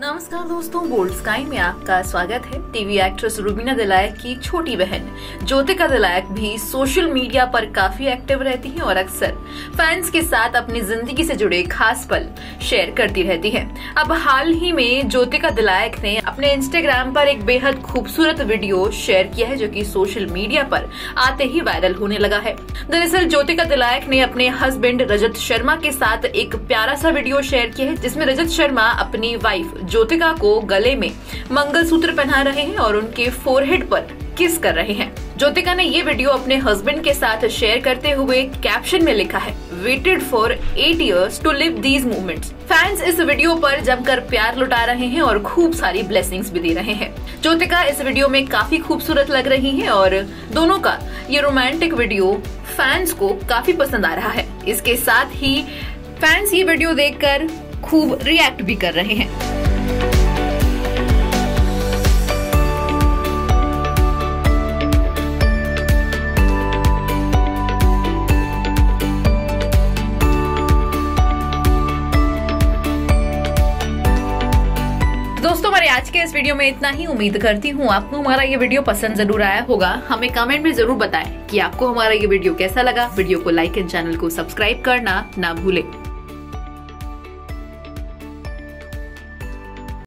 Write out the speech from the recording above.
नमस्कार दोस्तों bold sky में आपका स्वागत है। टीवी एक्ट्रेस रूबीना दिलायक की छोटी बहन। ज्योतिका दिलायक भी सोशल मीडिया पर काफ़ी एक्टिव रहती हैं और अक्सर फैंस के साथ अपनी ज़िंदगी से जुड़े खास पल शेयर करती रहती हैं। अब हाल ही में ज्योतिका दिलायक ने अपने इंस्टाग्राम पर एक बेहद खूबसूरत वीडियो शेयर किया है, जो की सोशल मीडिया पर आते ही वायरल होने लगा है। दरअसल ज्योतिका दिलायक ने अपने हस्बैंड रजत शर्मा के साथ एक प्यारा सा वीडियो शेयर किया है, जिसमें रजत शर्मा अपनी वाइफ ज्योतिका को गले में मंगलसूत्र पहना रहे हैं और उनके फोरहेड पर किस कर रहे हैं। ज्योतिका ने ये वीडियो अपने हस्बैंड के साथ शेयर करते हुए कैप्शन में लिखा है waited for eight years to live these movements fans इस वीडियो पर जमकर प्यार लुटा रहे हैं और खूब सारी ब्लेसिंग्स भी दे रहे हैं। ज्योतिका इस वीडियो में काफ़ी खूबसूरत लग रही हैं और दोनों का ये रोमांटिक वीडियो फैंस को काफ़ी पसंद आ रहा है। इसके साथ ही फैंस ये वीडियो देखकर खूब रिएक्ट भी कर रहे हैं। दोस्तों आज के इस वीडियो में इतना ही। उम्मीद करती हूँ आपको हमारा ये वीडियो पसंद ज़रूर आया होगा। हमें कमेंट में ज़रूर बताएँ कि आपको हमारा ये वीडियो कैसा लगा। वीडियो को लाइक एंड चैनल को सब्सक्राइब करना ना भूलें।